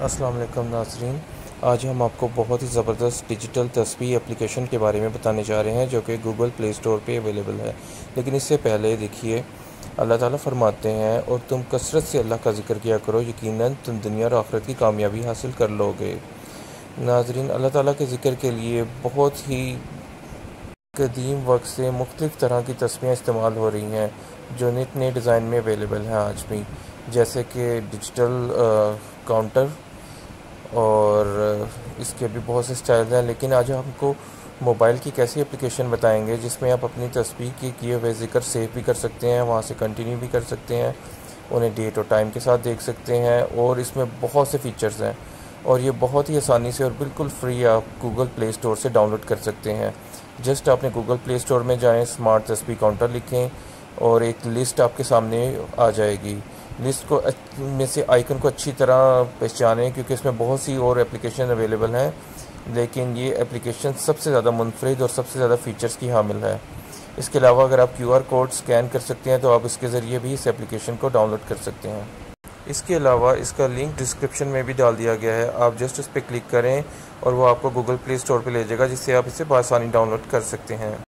السلام علیکم ناظرین۔ آج ہم آپ کو بہت ہی زبردست ڈیجیٹل تصویر اپلیکیشن کے بارے میں بتانے جا رہے ہیں جو کہ گوگل پلے اسٹور پہ اویلیبل ہے۔ لیکن اس سے پہلے دیکھیے، اللہ تعالیٰ فرماتے ہیں، اور تم کثرت سے اللہ کا ذکر کیا کرو، یقیناً تم دنیا اور آخرت کی کامیابی حاصل کر لو گے۔ ناظرین، اللہ تعالیٰ کے ذکر کے لیے بہت ہی قدیم وقت سے مختلف طرح کی تصویریں استعمال ہو رہی ہیں جو نت نئے ڈیزائن میں اویلیبل ہیں آج بھی۔ جیسے کہ ڈیجیٹل کاؤنٹر۔ اور اس کے بھی بہت سے سٹائلز ہیں، لیکن آج ہم کو موبائل کی کیسی اپلیکیشن بتائیں گے، جس میں آپ اپنی تصویر کی کیے ہوئے ذکر سیو بھی کر سکتے ہیں، وہاں سے کنٹینیو بھی کر سکتے ہیں، انہیں ڈیٹ اور ٹائم کے ساتھ دیکھ سکتے ہیں، اور اس میں بہت سے فیچرز ہیں۔ اور یہ بہت ہی آسانی سے اور بالکل فری آپ گوگل پلے اسٹور سے ڈاؤن لوڈ کر سکتے ہیں۔ جسٹ آپ نے گوگل پلے اسٹور میں جائیں اسمارٹ تصویر کاؤنٹر لکھیں اور ایک لسٹ آپ کے سامنے آ جائے گی۔ لسٹ کو میں سے آئیکن کو اچھی طرح پہچانیں کیونکہ اس میں بہت سی اور اپلیکیشن اویلیبل ہیں، لیکن یہ اپلیکیشن سب سے زیادہ منفرد اور سب سے زیادہ فیچرز کی حامل ہے۔ اس کے علاوہ اگر آپ کیو آر کوڈ سکین کر سکتے ہیں، تو آپ اس کے ذریعے بھی اس اپلیکیشن کو ڈاؤن لوڈ کر سکتے ہیں۔ اس کے علاوہ اس کا لنک ڈسکرپشن میں بھی ڈال دیا گیا ہے۔ آپ جسٹ اس پہ کلک کریں اور وہ آپ کو گوگل پلے اسٹور پہ لے جائے گا، جس سے آپ اسے بآسانی ڈاؤن لوڈ کر سکتے ہیں۔